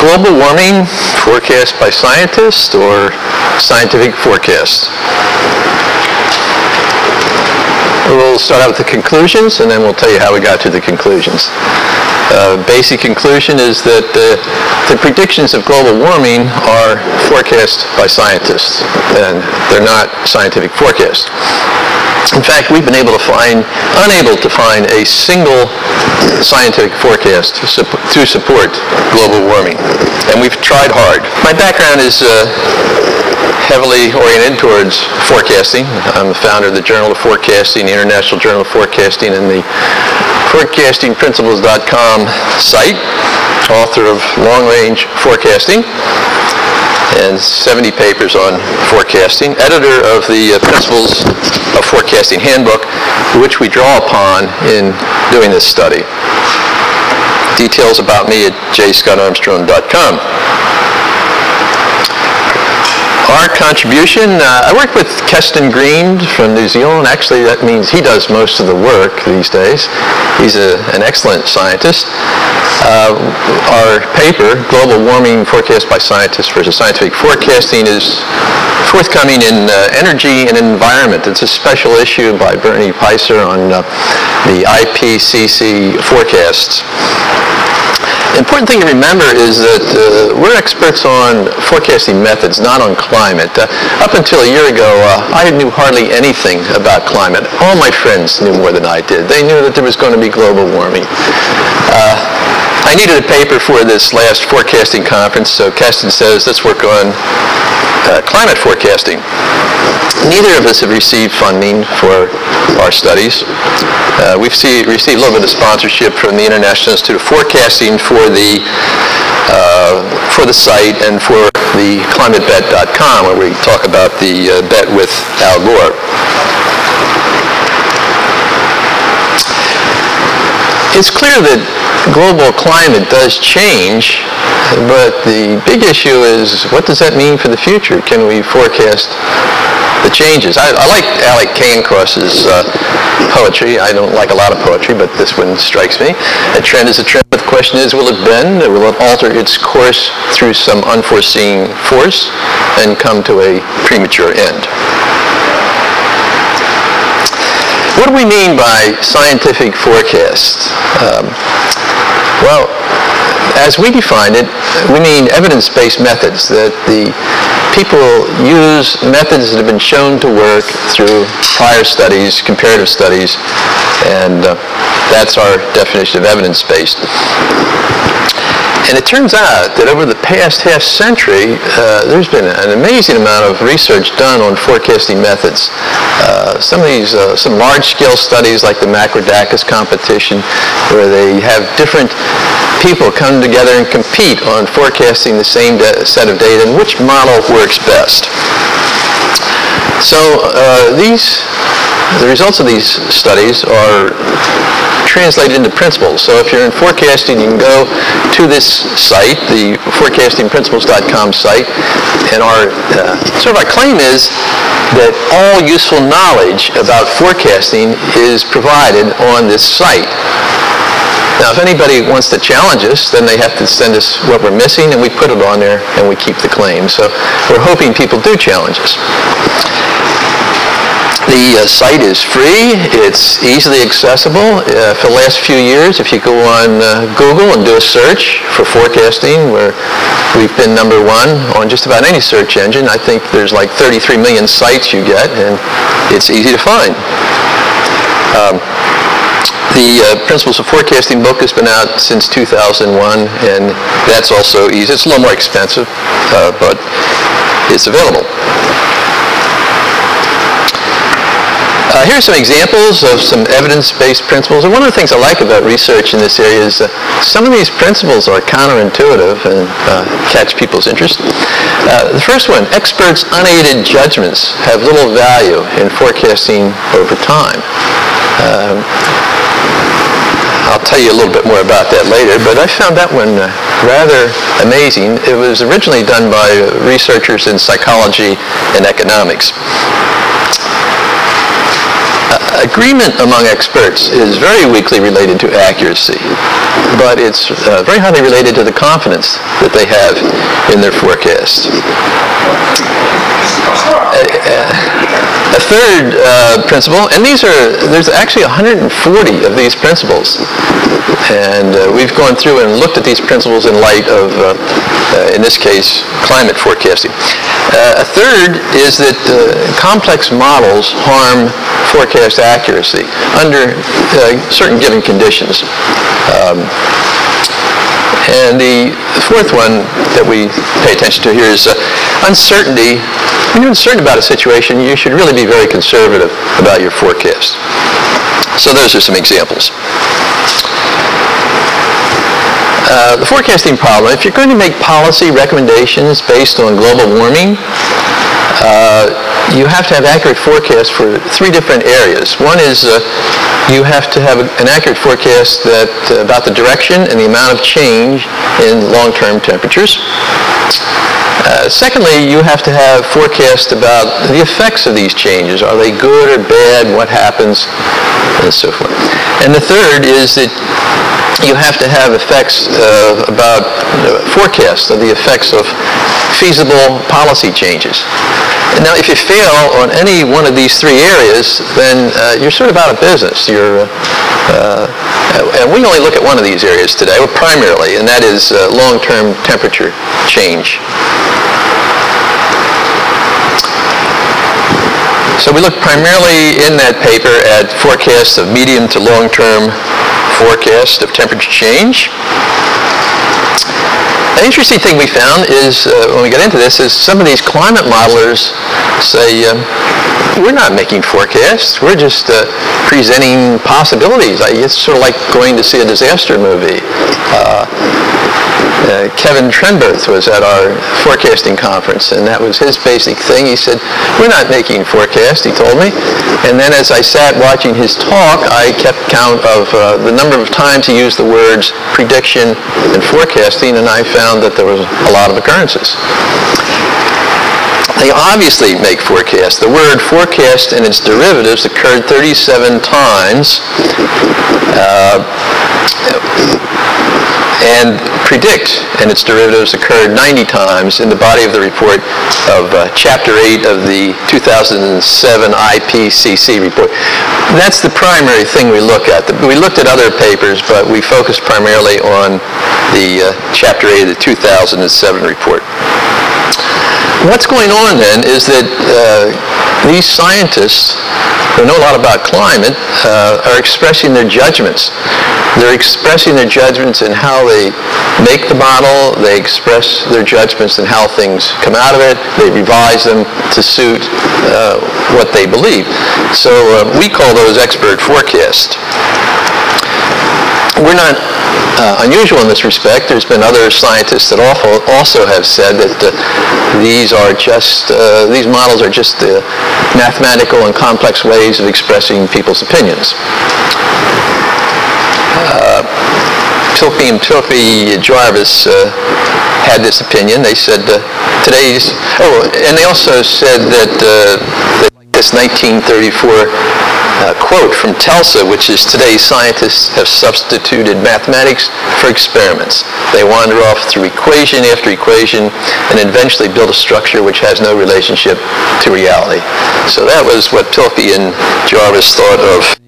global warming forecast by scientists or scientific forecast? We'll start out with the conclusions, and then we'll tell you how we got to the conclusions. Uh, basic conclusion is that uh, the predictions of global warming are forecast by scientists, and they're not scientific forecasts. In fact, we've been able to find, unable to find a single scientific forecast to, to support global warming. And we've tried hard. My background is uh, heavily oriented towards forecasting. I'm the founder of the Journal of Forecasting, the International Journal of Forecasting, and the forecastingprinciples.com site, author of Long Range Forecasting and 70 papers on forecasting, editor of the uh, Principles of Forecasting Handbook, which we draw upon in doing this study. Details about me at jscottarmstrong.com our contribution, uh, I work with Kesten Green from New Zealand. Actually, that means he does most of the work these days. He's a, an excellent scientist. Uh, our paper, Global Warming Forecast by Scientists versus Scientific Forecasting, is forthcoming in uh, Energy and Environment. It's a special issue by Benny Peiser on uh, the IPCC forecasts. Important thing to remember is that uh, we're experts on forecasting methods, not on climate. Uh, up until a year ago, uh, I knew hardly anything about climate. All my friends knew more than I did. They knew that there was going to be global warming. I needed a paper for this last forecasting conference, so Kesten says, let's work on uh, climate forecasting. Neither of us have received funding for our studies. Uh, we've see, received a little bit of sponsorship from the International Institute of Forecasting for the uh, for the site and for the climatebet.com where we talk about the uh, bet with Al Gore. It's clear that global climate does change, but the big issue is what does that mean for the future? Can we forecast the changes? I, I like Alec Cairncross's uh, poetry. I don't like a lot of poetry, but this one strikes me. A trend is a trend. The question is, will it bend? Will it alter its course through some unforeseen force and come to a premature end? What do we mean by scientific forecast? Um, well, as we define it, we mean evidence-based methods, that the people use methods that have been shown to work through prior studies, comparative studies, and uh, that's our definition of evidence-based. And it turns out that over the past half century, uh, there's been an amazing amount of research done on forecasting methods. Uh, some of these, uh, some large-scale studies like the Makridakis competition, where they have different people come together and compete on forecasting the same set of data and which model works best. So uh, these, the results of these studies are translated into principles. So if you're in forecasting, you can go to this site, the forecastingprinciples.com site, and our uh, sort of our claim is that all useful knowledge about forecasting is provided on this site. Now, if anybody wants to challenge us, then they have to send us what we're missing, and we put it on there, and we keep the claim. So we're hoping people do challenge us. The uh, site is free. It's easily accessible. Uh, for the last few years, if you go on uh, Google and do a search for forecasting, where we've been number one on just about any search engine, I think there's like 33 million sites you get, and it's easy to find. Um, the uh, Principles of Forecasting book has been out since 2001, and that's also easy. It's a little more expensive, uh, but it's available. Uh, here are some examples of some evidence-based principles. And one of the things I like about research in this area is uh, some of these principles are counterintuitive and uh, catch people's interest. Uh, the first one, experts' unaided judgments have little value in forecasting over time. Um, I'll tell you a little bit more about that later, but I found that one uh, rather amazing. It was originally done by researchers in psychology and economics agreement among experts is very weakly related to accuracy, but it's uh, very highly related to the confidence that they have in their forecast. A, a third uh, principle, and these are, there's actually 140 of these principles. And uh, we've gone through and looked at these principles in light of, uh, uh in this case, climate forecasting. Uh, third is that uh, complex models harm forecast accuracy under certain given conditions. Um, and the fourth one that we pay attention to here is uh, uncertainty. When you're uncertain about a situation, you should really be very conservative about your forecast. So those are some examples. Uh, the forecasting problem, if you're going to make policy recommendations based on global warming, uh, you have to have accurate forecasts for three different areas. One is uh, you have to have an accurate forecast that uh, about the direction and the amount of change in long-term temperatures. Uh, secondly, you have to have forecasts about the effects of these changes. Are they good or bad? What happens? And so forth. And the third is that you have to have effects uh, about uh, forecasts of the effects of feasible policy changes. Now, if you fail on any one of these three areas, then uh, you're sort of out of business. You're, uh, and we only look at one of these areas today, primarily, and that is uh, long-term temperature change. So we look primarily in that paper at forecasts of medium to long-term forecast of temperature change. An interesting thing we found is, uh, when we got into this, is some of these climate modelers say, um, we're not making forecasts, we're just uh, presenting possibilities. It's sort of like going to see a disaster movie. Uh, uh, Kevin Trenberth was at our forecasting conference, and that was his basic thing. He said, we're not making forecasts, he told me. And then as I sat watching his talk, I kept count of uh, the number of times he used the words prediction and forecasting, and I found that there was a lot of occurrences. They obviously make forecasts. The word forecast and its derivatives occurred 37 times. Uh, and predict and its derivatives occurred 90 times in the body of the report of uh, Chapter 8 of the 2007 IPCC report. That's the primary thing we look at. We looked at other papers, but we focused primarily on the uh, Chapter 8 of the 2007 report. What's going on then is that uh, these scientists who know a lot about climate uh, are expressing their judgments. They're expressing their judgments in how they make the model. They express their judgments in how things come out of it. They revise them to suit uh, what they believe. So uh, we call those expert forecasts. We're not uh, unusual in this respect. There's been other scientists that also have said that uh, these are just, uh, these models are just the mathematical and complex ways of expressing people's opinions. Uh, Pilkey and Jarvis uh, had this opinion. They said uh, today's, oh, and they also said that, that this 1934 uh, quote from Tesla, which is today scientists have substituted mathematics for experiments. They wander off through equation after equation and eventually build a structure which has no relationship to reality. So that was what Pilkey and Jarvis thought of